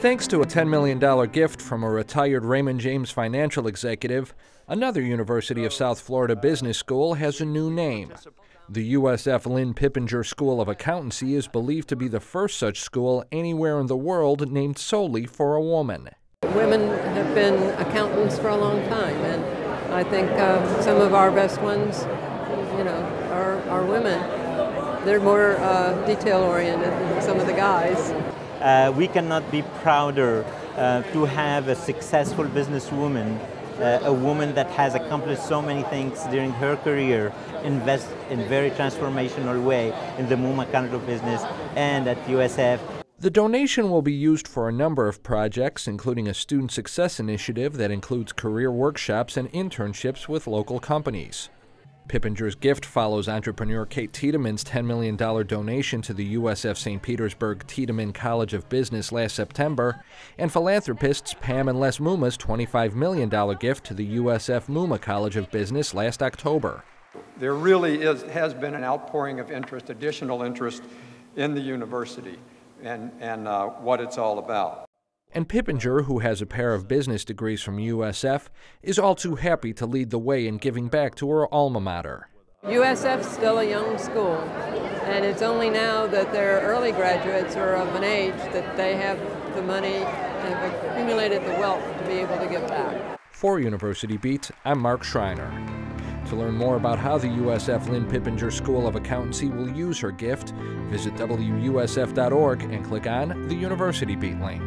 Thanks to a $10 million gift from a retired Raymond James financial executive, another University of South Florida business school has a new name. The USF Lynn Pippenger School of Accountancy is believed to be the first such school anywhere in the world named solely for a woman. Women have been accountants for a long time, and I think uh, some of our best ones, you know, are, are women. They're more uh, detail oriented than some of the guys. Uh, we cannot be prouder uh, to have a successful businesswoman, uh, a woman that has accomplished so many things during her career, invest in very transformational way in the MUMA Canada business and at USF. The donation will be used for a number of projects, including a student success initiative that includes career workshops and internships with local companies. Pippenger's gift follows entrepreneur Kate Tiedemann's $10 million donation to the USF St. Petersburg Tiedemann College of Business last September, and philanthropists Pam and Les Muma's $25 million gift to the USF Muma College of Business last October. There really is, has been an outpouring of interest, additional interest in the university and, and uh, what it's all about. And Pippenger, who has a pair of business degrees from USF, is all too happy to lead the way in giving back to her alma mater. USF's still a young school, and it's only now that their early graduates are of an age that they have the money and have accumulated the wealth to be able to give back. For University Beat, I'm Mark Schreiner. To learn more about how the USF Lynn Pippenger School of Accountancy will use her gift, visit WUSF.org and click on the University Beat link.